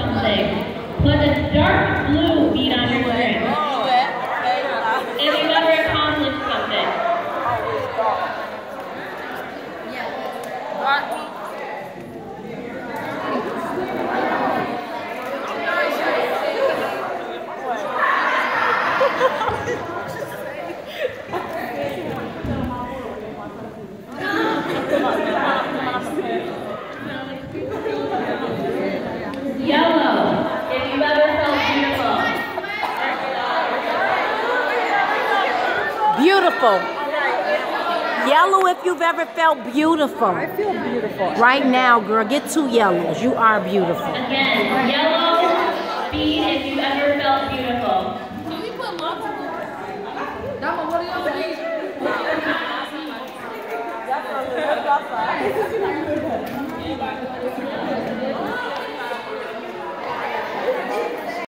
something, put a dark blue bead on your string. If you've ever accomplished something. Yellow, if you've ever felt beautiful. Beautiful. Yellow if you've ever felt beautiful. I feel beautiful. Right now, girl, get two yellows. You are beautiful. Again, yellow bead if you've ever felt beautiful. Dama,